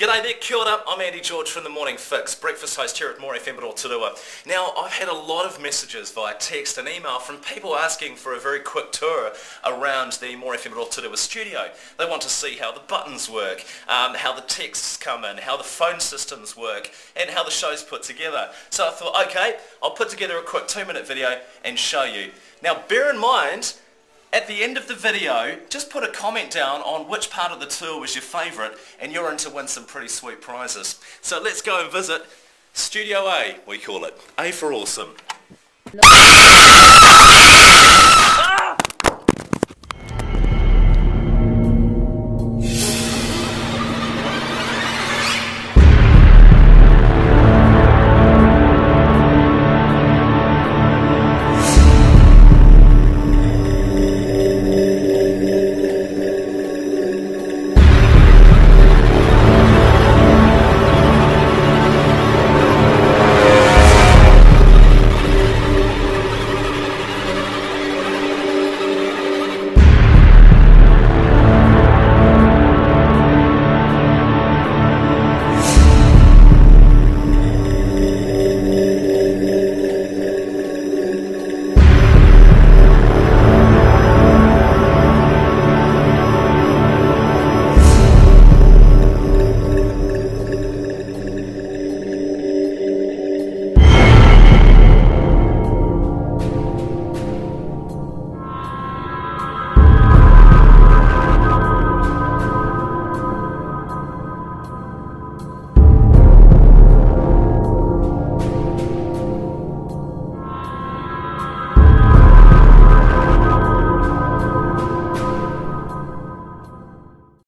G'day there, kia ora. I'm Andy George from The Morning Fix, breakfast host here at More FM at Rotorua. Now, I've had a lot of messages via text and email from people asking for a very quick tour around the More FM at Rotorua studio. They want to see how the buttons work, um, how the texts come in, how the phone systems work, and how the show's put together. So I thought, okay, I'll put together a quick two-minute video and show you. Now, bear in mind, at the end of the video, just put a comment down on which part of the tour was your favourite and you're in to win some pretty sweet prizes. So let's go and visit Studio A, we call it. A for awesome.